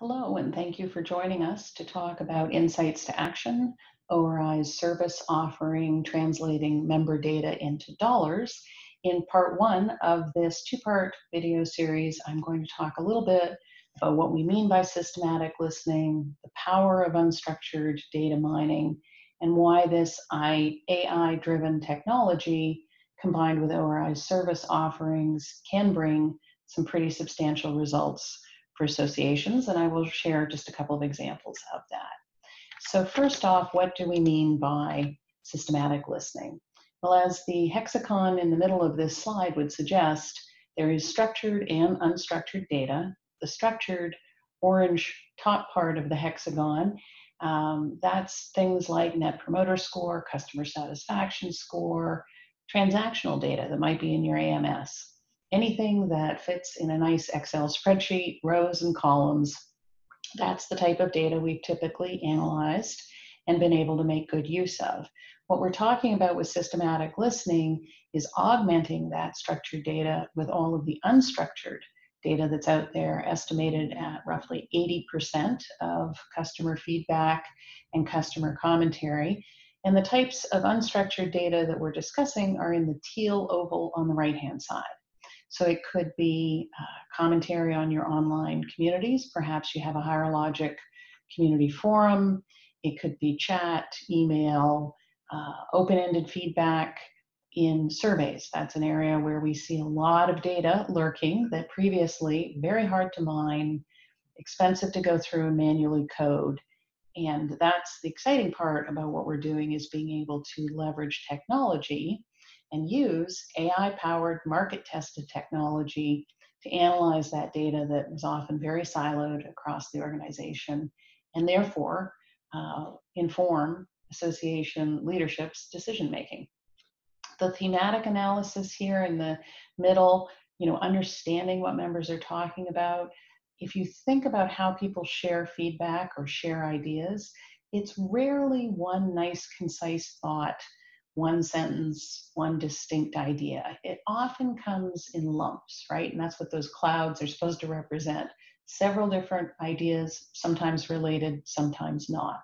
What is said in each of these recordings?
Hello, and thank you for joining us to talk about Insights to Action, ORI's service offering translating member data into dollars. In part one of this two part video series, I'm going to talk a little bit about what we mean by systematic listening, the power of unstructured data mining, and why this AI driven technology combined with ORI's service offerings can bring some pretty substantial results for associations, and I will share just a couple of examples of that. So first off, what do we mean by systematic listening? Well, as the hexagon in the middle of this slide would suggest, there is structured and unstructured data. The structured orange top part of the hexagon, um, that's things like net promoter score, customer satisfaction score, transactional data that might be in your AMS anything that fits in a nice Excel spreadsheet, rows and columns, that's the type of data we've typically analyzed and been able to make good use of. What we're talking about with systematic listening is augmenting that structured data with all of the unstructured data that's out there, estimated at roughly 80% of customer feedback and customer commentary. And the types of unstructured data that we're discussing are in the teal oval on the right hand side. So it could be uh, commentary on your online communities. Perhaps you have a Higher Logic community forum. It could be chat, email, uh, open ended feedback in surveys. That's an area where we see a lot of data lurking that previously very hard to mine, expensive to go through and manually code. And that's the exciting part about what we're doing is being able to leverage technology and use AI powered market tested technology to analyze that data that was often very siloed across the organization and therefore uh, inform association leadership's decision making. The thematic analysis here in the middle, you know, understanding what members are talking about. If you think about how people share feedback or share ideas, it's rarely one nice, concise thought one sentence, one distinct idea. It often comes in lumps, right? And that's what those clouds are supposed to represent. Several different ideas, sometimes related, sometimes not.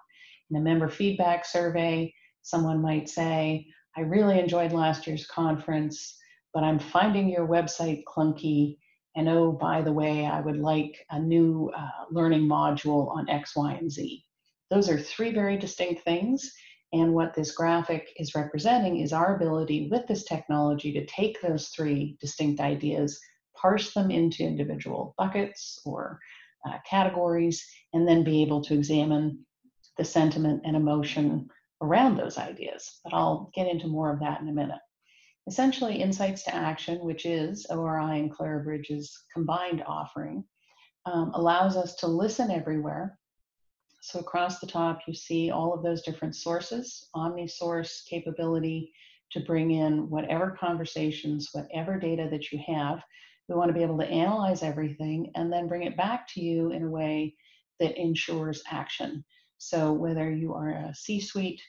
In a member feedback survey, someone might say, I really enjoyed last year's conference, but I'm finding your website clunky. And oh, by the way, I would like a new uh, learning module on X, Y, and Z. Those are three very distinct things and what this graphic is representing is our ability with this technology to take those three distinct ideas, parse them into individual buckets or uh, categories, and then be able to examine the sentiment and emotion around those ideas. But I'll get into more of that in a minute. Essentially, Insights to Action, which is ORI and Clarabridge's combined offering, um, allows us to listen everywhere so across the top, you see all of those different sources, omni-source capability to bring in whatever conversations, whatever data that you have. We want to be able to analyze everything and then bring it back to you in a way that ensures action. So whether you are a C-suite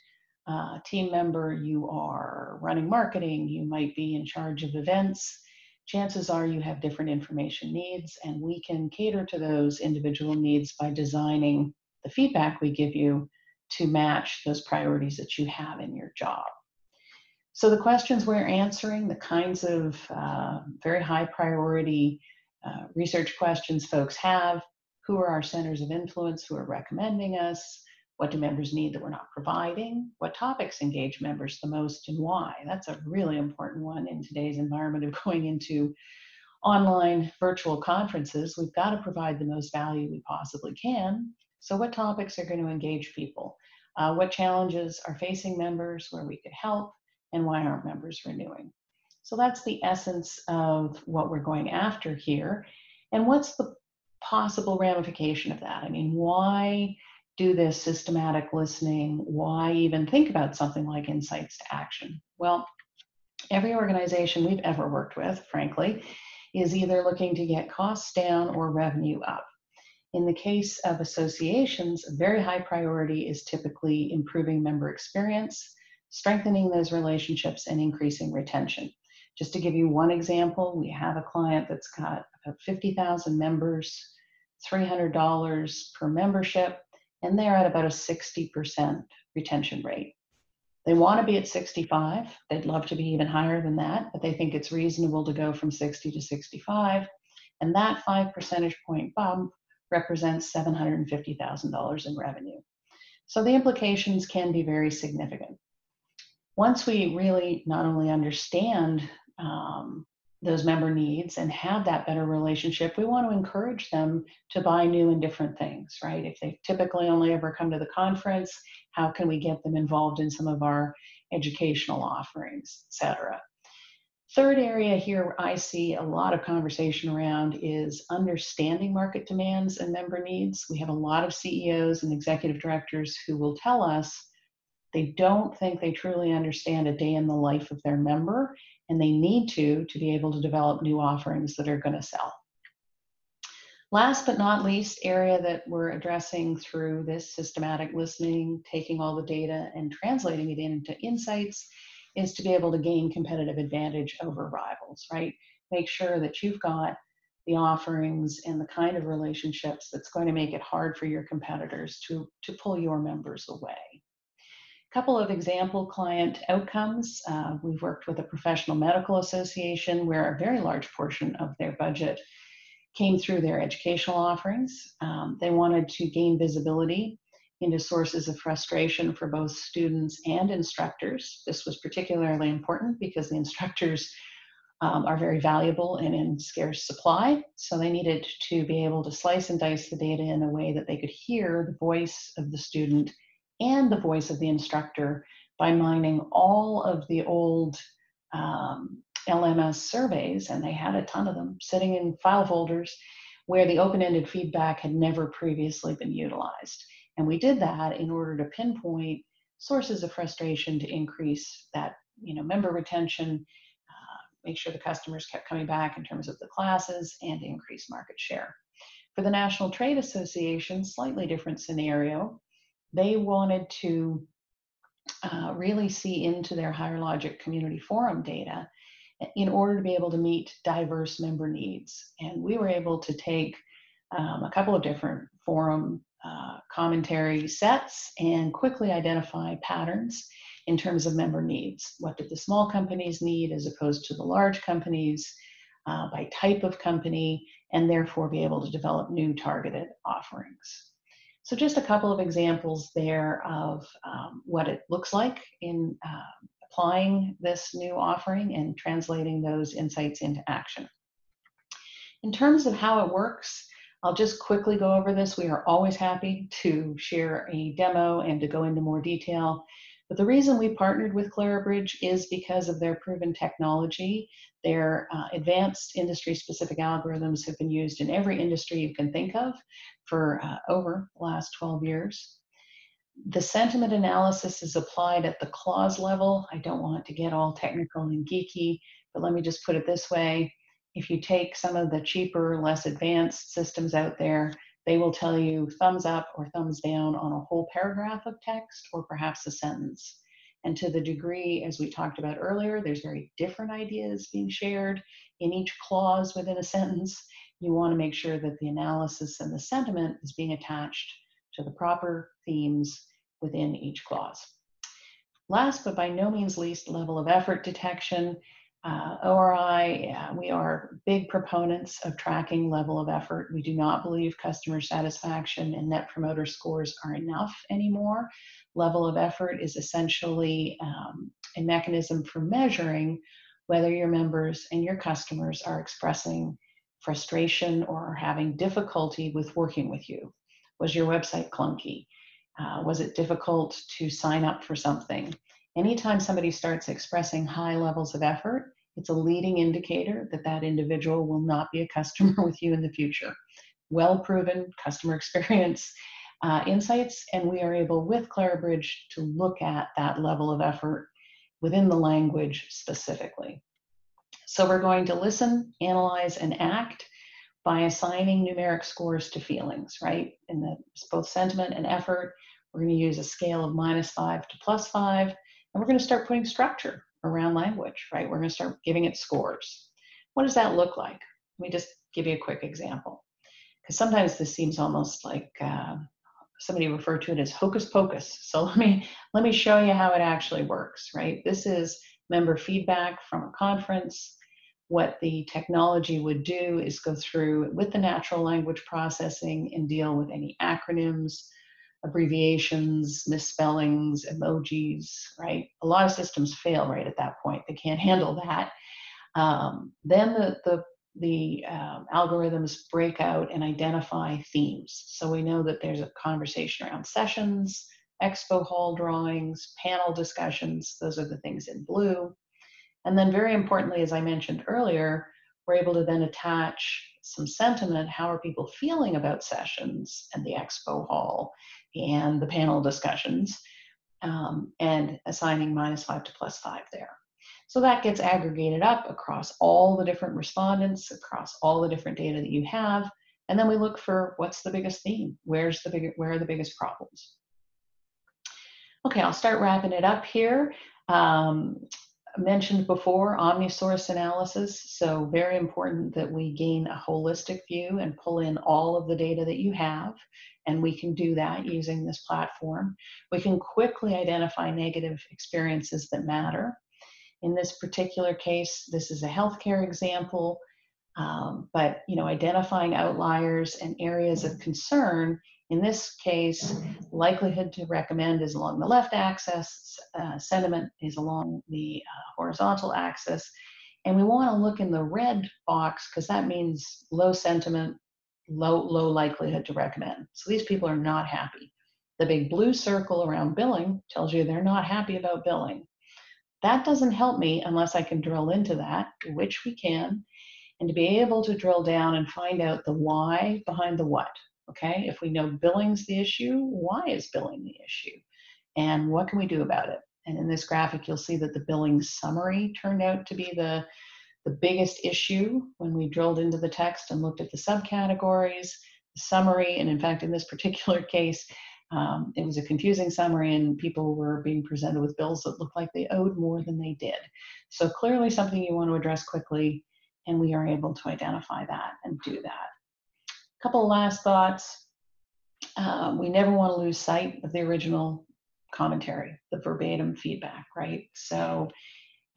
uh, team member, you are running marketing, you might be in charge of events, chances are you have different information needs and we can cater to those individual needs by designing the feedback we give you to match those priorities that you have in your job. So the questions we're answering, the kinds of uh, very high priority uh, research questions folks have, who are our centers of influence who are recommending us, what do members need that we're not providing, what topics engage members the most and why. That's a really important one in today's environment of going into online virtual conferences. We've got to provide the most value we possibly can so what topics are going to engage people? Uh, what challenges are facing members where we could help and why aren't members renewing? So that's the essence of what we're going after here. And what's the possible ramification of that? I mean, why do this systematic listening? Why even think about something like insights to action? Well, every organization we've ever worked with, frankly, is either looking to get costs down or revenue up. In the case of associations, a very high priority is typically improving member experience, strengthening those relationships, and increasing retention. Just to give you one example, we have a client that's got about 50,000 members, $300 per membership, and they're at about a 60% retention rate. They want to be at 65. They'd love to be even higher than that, but they think it's reasonable to go from 60 to 65. And that five percentage point bump represents $750,000 in revenue. So the implications can be very significant. Once we really not only understand um, those member needs and have that better relationship, we want to encourage them to buy new and different things, right? If they typically only ever come to the conference, how can we get them involved in some of our educational offerings, et cetera? Third area here I see a lot of conversation around is understanding market demands and member needs. We have a lot of CEOs and executive directors who will tell us they don't think they truly understand a day in the life of their member, and they need to to be able to develop new offerings that are going to sell. Last but not least, area that we're addressing through this systematic listening, taking all the data and translating it into insights is to be able to gain competitive advantage over rivals, right? Make sure that you've got the offerings and the kind of relationships that's going to make it hard for your competitors to, to pull your members away. A couple of example client outcomes. Uh, we've worked with a professional medical association where a very large portion of their budget came through their educational offerings. Um, they wanted to gain visibility into sources of frustration for both students and instructors. This was particularly important because the instructors um, are very valuable and in scarce supply. So they needed to be able to slice and dice the data in a way that they could hear the voice of the student and the voice of the instructor by mining all of the old um, LMS surveys, and they had a ton of them sitting in file folders where the open ended feedback had never previously been utilized. And we did that in order to pinpoint sources of frustration to increase that you know, member retention, uh, make sure the customers kept coming back in terms of the classes, and increase market share. For the National Trade Association, slightly different scenario. They wanted to uh, really see into their Higher Logic community forum data in order to be able to meet diverse member needs. And we were able to take um, a couple of different forum uh, commentary sets and quickly identify patterns in terms of member needs. What did the small companies need as opposed to the large companies uh, by type of company, and therefore be able to develop new targeted offerings. So just a couple of examples there of um, what it looks like in uh, applying this new offering and translating those insights into action. In terms of how it works, I'll just quickly go over this. We are always happy to share a demo and to go into more detail. But the reason we partnered with Clarabridge is because of their proven technology. Their uh, advanced industry specific algorithms have been used in every industry you can think of for uh, over the last 12 years. The sentiment analysis is applied at the clause level. I don't want to get all technical and geeky, but let me just put it this way if you take some of the cheaper, less advanced systems out there, they will tell you thumbs up or thumbs down on a whole paragraph of text or perhaps a sentence. And to the degree, as we talked about earlier, there's very different ideas being shared in each clause within a sentence. You want to make sure that the analysis and the sentiment is being attached to the proper themes within each clause. Last but by no means least, level of effort detection. Uh, ORI, we are big proponents of tracking level of effort. We do not believe customer satisfaction and net promoter scores are enough anymore. Level of effort is essentially um, a mechanism for measuring whether your members and your customers are expressing frustration or having difficulty with working with you. Was your website clunky? Uh, was it difficult to sign up for something? Anytime somebody starts expressing high levels of effort, it's a leading indicator that that individual will not be a customer with you in the future. Well proven customer experience uh, insights, and we are able with Clarabridge to look at that level of effort within the language specifically. So we're going to listen, analyze, and act by assigning numeric scores to feelings, right? In the both sentiment and effort, we're going to use a scale of minus five to plus five. And we're going to start putting structure around language, right? We're going to start giving it scores. What does that look like? Let me just give you a quick example. Because sometimes this seems almost like uh, somebody referred to it as hocus pocus. So let me let me show you how it actually works. Right, this is member feedback from a conference. What the technology would do is go through with the natural language processing and deal with any acronyms, abbreviations, misspellings, emojis, right? A lot of systems fail right at that point. They can't handle that. Um, then the, the, the um, algorithms break out and identify themes. So we know that there's a conversation around sessions, expo hall drawings, panel discussions. Those are the things in blue. And then very importantly, as I mentioned earlier, we're able to then attach some sentiment. How are people feeling about sessions and the expo hall and the panel discussions? Um, and assigning minus five to plus five there. So that gets aggregated up across all the different respondents, across all the different data that you have. And then we look for what's the biggest theme? Where's the big, where are the biggest problems? Okay, I'll start wrapping it up here. Um, mentioned before, omni-source analysis. So very important that we gain a holistic view and pull in all of the data that you have. And we can do that using this platform. We can quickly identify negative experiences that matter. In this particular case, this is a healthcare example, um, but you know, identifying outliers and areas of concern in this case, likelihood to recommend is along the left axis, uh, sentiment is along the uh, horizontal axis. And we want to look in the red box because that means low sentiment, low, low likelihood to recommend. So these people are not happy. The big blue circle around billing tells you they're not happy about billing. That doesn't help me unless I can drill into that, which we can, and to be able to drill down and find out the why behind the what. Okay, if we know billing's the issue, why is billing the issue? And what can we do about it? And in this graphic, you'll see that the billing summary turned out to be the, the biggest issue when we drilled into the text and looked at the subcategories, the summary, and in fact, in this particular case, um, it was a confusing summary and people were being presented with bills that looked like they owed more than they did. So clearly something you want to address quickly, and we are able to identify that and do that A couple last thoughts. Um, we never want to lose sight of the original commentary, the verbatim feedback, right? So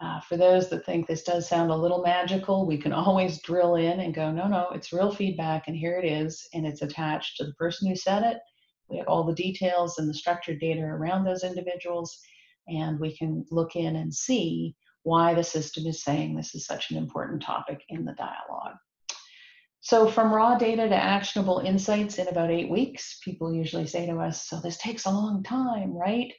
uh, for those that think this does sound a little magical, we can always drill in and go, no, no, it's real feedback, and here it is, and it's attached to the person who said it. We have all the details and the structured data around those individuals, and we can look in and see why the system is saying this is such an important topic in the dialogue. So from raw data to actionable insights in about eight weeks, people usually say to us, so this takes a long time, right?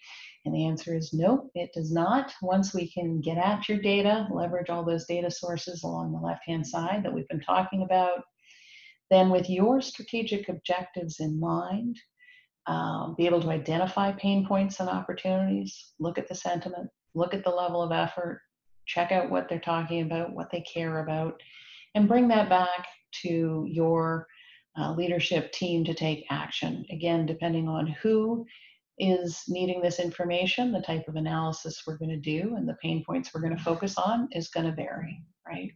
And the answer is nope, it does not. Once we can get at your data, leverage all those data sources along the left-hand side that we've been talking about, then with your strategic objectives in mind, um, be able to identify pain points and opportunities, look at the sentiment, look at the level of effort, check out what they're talking about, what they care about, and bring that back to your uh, leadership team to take action. Again, depending on who is needing this information, the type of analysis we're going to do and the pain points we're going to focus on is going to vary, right?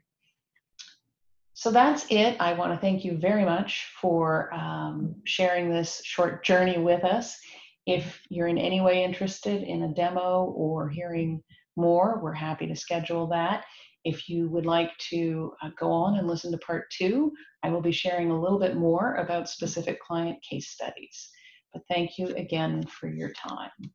So that's it. I want to thank you very much for um, sharing this short journey with us. If you're in any way interested in a demo or hearing more, we're happy to schedule that. If you would like to uh, go on and listen to part two, I will be sharing a little bit more about specific client case studies. But thank you again for your time.